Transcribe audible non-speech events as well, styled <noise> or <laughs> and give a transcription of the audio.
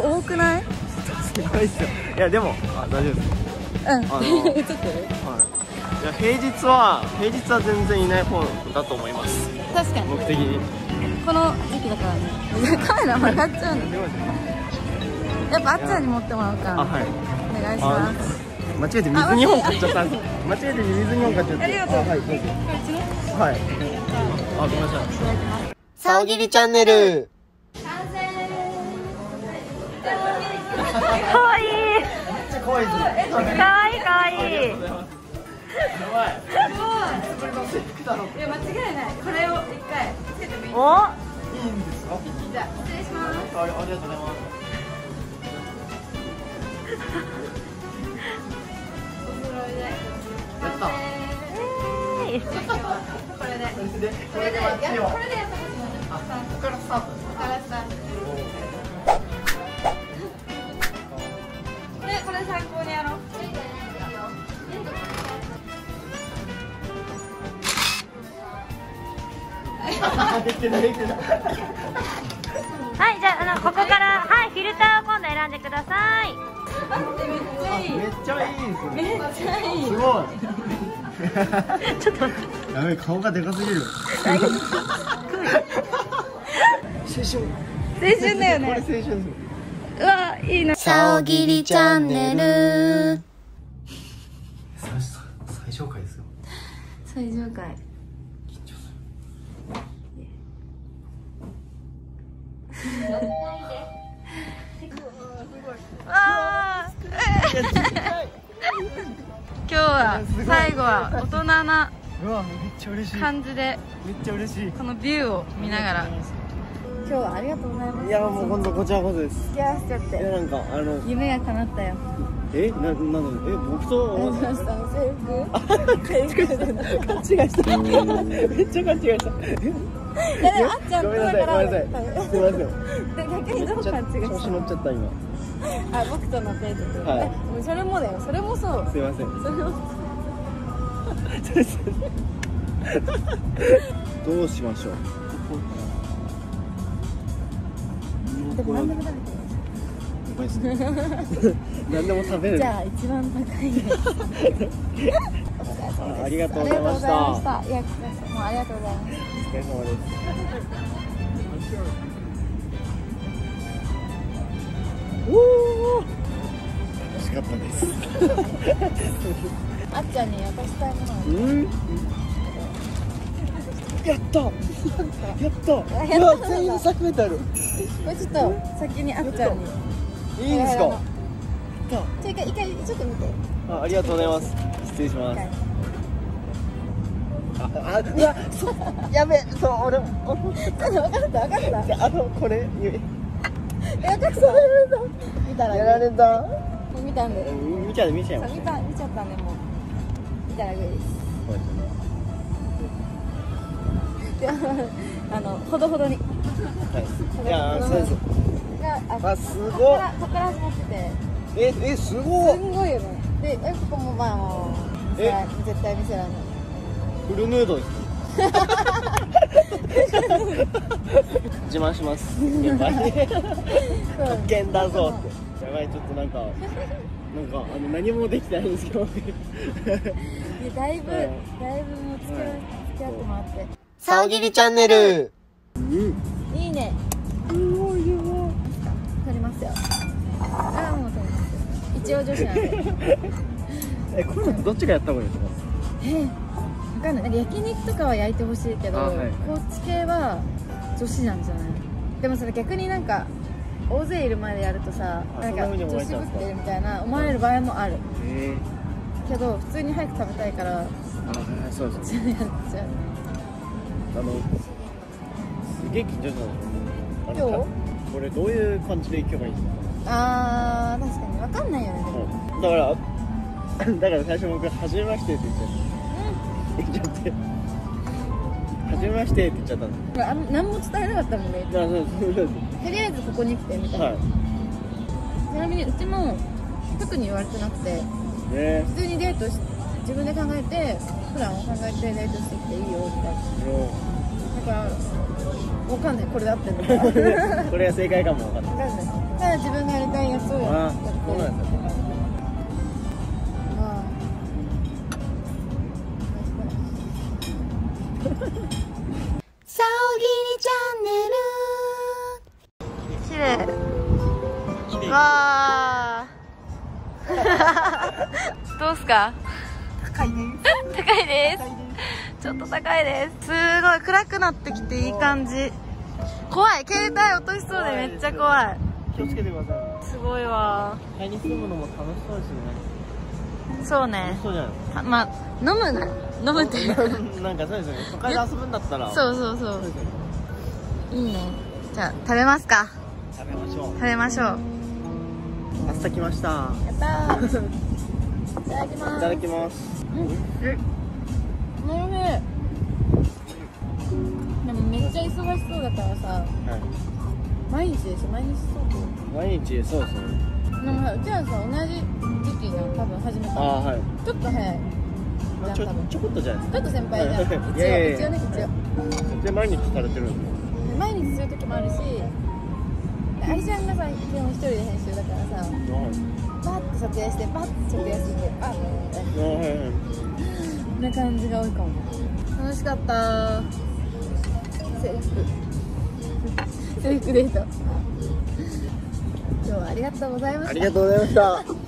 人多くない？すごいっすよいやでもあ大丈夫です。うん。あの映ってるはい。いや平日は平日は全然いない方だと思います。確かに。僕的に。この時期だからね。<laughs> カメラ曲がっちゃうんだやっぱあっちゃんに持ってもらおうかあはい。お願いしあます間違えて水2本買っちゃった。んです間違えて水2本買っちゃって。ありがとう。はい。どうぞはい。あごめんなさい。さおぎりチャンネルかわいい。かわいい。ですかわいい。かわいい。いや間違いないこれを一回つけてもいい。おいい。んですかじゃあ失礼しますあありがとうございますお揃い。でやったえーこれでそれでこれでこれでやってほしい。あここからスタート参考にやろ <laughs> はいじゃああのここからはいフィルターを今度選んでください。めっちゃいいめっちゃいいですねめっちゃいい。すごい。<laughs> ちょっと待って。やべえ顔がでかすぎる。青春。青春だよこれ青ね春いいなさおぎりチャンネル。最最上回ですよ。最上階。あー今日は最後は大人なうわめっちゃ嬉しい。めっ感じでちゃ嬉しい。このビューを見ながら今日はありがとうございます。いやもう本当こちらこそです。付き合わせちゃっいやてなんかあの夢が叶ったよ。え？ななのえ僕と？ありがとうございます制服制服勘違いしためっちゃ勘違いした。いやでもあっちゃんごめんなさいごめんなさいすいません。で逆にどう勘違い調子し乗っちゃった今。たあ僕とのデートはい。それもだよ。それもそう。すいません。それも <laughs> どうしましょうでも何でも食べてうまいっすね何でも食べれる。じゃあ一番高いあありがとうごございました。たいやもうありがとうございますお疲れ様ですおおしかったです。あっちゃんに渡したいものがうんやったやったやうわった全員作メタルこれちょっと先にあっちゃんに。いいんですか？じゃあ一回一回ちょっと見て。あありがとうございます。失礼します。はい。ああうわそうやべそう俺分かった分かった。たあのこれえ分かった見たらやられた。見たんで見ちゃう見ちゃいました。見ちゃったんでもう。見たら上です。であのほどほどに。はい。いやそうですがああすここごっ。からここから始まってて。ええすごすいんごいよね。でえここもまあもうえ絶対見せられない。フルヌードです自慢します。現場に。特権だぞって。やばいちょっとなんかなんかあの何もできてないんですけど。でだいぶ、はい。だいぶもう付き合,、はいさおぎりチャンネル。うんいいね。すごいすごい。撮りますよ。あもう撮りますよ。一応女子なんで。<laughs> えこういうのどっちがやった方がいいですかえ分かんない。なんか焼肉とかは焼いてほしいけど、あはいこっち系は女子なんじゃない？でもそれ逆になんか大勢いる前でやるとさあなんか？女子ぶってるみたいな思われる場合もある。えけど普通に早く食べたいからあはいそう。ですやっちゃうあのすげえ緊張したの今日これどういう感じで行けばいいんですかあー確かに。分かんないよね。でもうん。だから <laughs> だから最初僕「はじめまして」って言っちゃって言っちゃって「はじめまして」って言っちゃったんですうんあん何も伝えなかったもんね。あそうそうそう。とりあえずここに来てみたいな、はい。ちなみにうちも特に言われてなくて。ね。普通にデートし自分で考えてプランを考えてデートしてきていいよだからわかんない。これだってのか。<laughs> これは正解かもわかんない。分かんない。自分がやりたいやつをやってあどうすか高いです。高いです。ちょっと高いです。すごい暗くなってきていい感じ。怖い。携帯落としそうでめっちゃ怖い。気をつけてください。すごいわ。買いに住むのも楽しそうですね。楽そうね。しそうじゃないたまあ飲むな。飲むっていう。か <laughs> なんかそうですよね。都会で遊ぶんだったら。そうそうそう。ねいいね。じゃあ食べますか。食べましょう。食べましょう。パスタ来ました。やったー <laughs> いただきいます。ただきますおいしいでもめっちゃ忙しそうだからさ。はい。毎日でしょ毎日そう。毎日そうですねでもうちらさ同じ時期が多分始めたの？ああはい。ちょっと早い。まあちょじゃあ多分。ちょこっとじゃないですちょっと先輩じゃん。一応一応ね一応。かで毎日されてるんです毎日する時もあるしありちゃんがさ基本一人で編集だからさ。よはいパッと撮影してパッと直休んでああはいはいな感じが多いかも。楽しかった。制服制服デート。今日はありがとうございましたありがとうございました